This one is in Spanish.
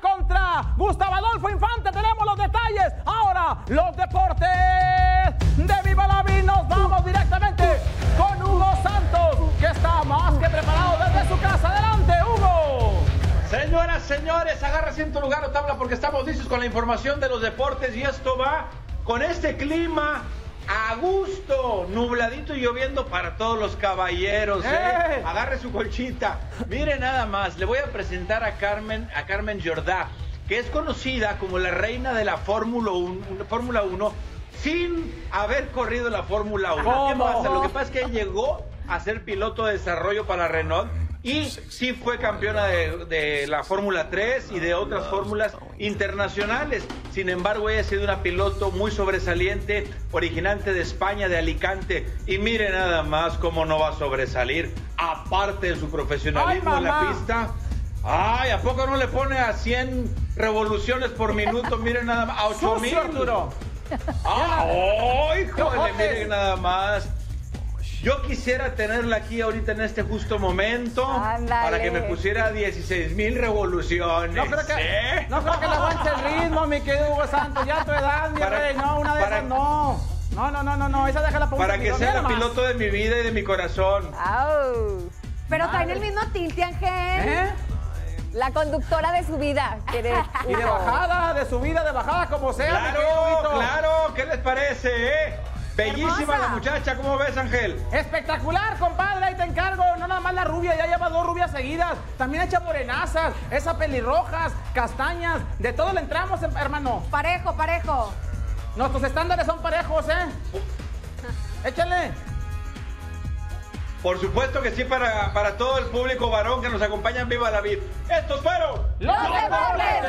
Contra Gustavo Adolfo Infante. Tenemos los detalles. Ahora, los deportes de Viva la. Nos vamos directamente con Hugo Santos, que está más que preparado desde su casa. Adelante, Hugo. Señoras, señores, en tu lugar o tabla porque estamos listos con la información de los deportes y esto va con este clima a gusto, nubladito y lloviendo para todos los caballeros. ¿eh? ¡Eh! Agarre su colchita. Mire nada más, le voy a presentar a Carmen, a Carmen Jordá, que es conocida como la reina de la Fórmula 1, Fórmula 1 sin haber corrido la Fórmula 1. ¿Qué pasa? Lo que pasa es que llegó a ser piloto de desarrollo para Renault y sí fue campeona de, de la Fórmula 3 y de otras fórmulas internacionales. Sin embargo, ella ha sido una piloto muy sobresaliente, originante de España, de Alicante. Y mire nada más cómo no va a sobresalir, aparte de su profesionalismo en la pista. Ay, ¿a poco no le pone a 100 revoluciones por minuto? Mire nada más, a 8000. Sucio, Arturo. ¡Ay, ¡Qué joder! ojotes! Miren nada más. Yo quisiera tenerla aquí ahorita en este justo momento Ándale. para que me pusiera 16 mil revoluciones. No creo, que, ¿eh? no creo que le aguante el ritmo, mi querido Hugo Santos. Ya a tu edad, mi Para- rey. No, una de para- esas no. No, no, no, no, no. Esa déjala para Para que sea nomás. piloto de mi vida y de mi corazón. Au. Pero traen el mismo tinte, Ángel. ¿Eh? La conductora de su vida. Y de bajada, de subida, de bajada, como sea, Claro, claro. ¿Qué les parece, eh? Bellísima Hermosa. la muchacha. ¿Cómo ves, Ángel? Espectacular, compadre, ahí te encargo. No nada más la rubia, ya lleva dos rubias seguidas. También echa morenazas, esas pelirrojas, castañas. De todo le entramos, em- hermano. Parejo, parejo. Nuestros estándares son parejos, ¿eh? Échale. Por supuesto que sí, para, para todo el público varón que nos acompaña en Viva la Vida. Estos fueron ¡Los deportes!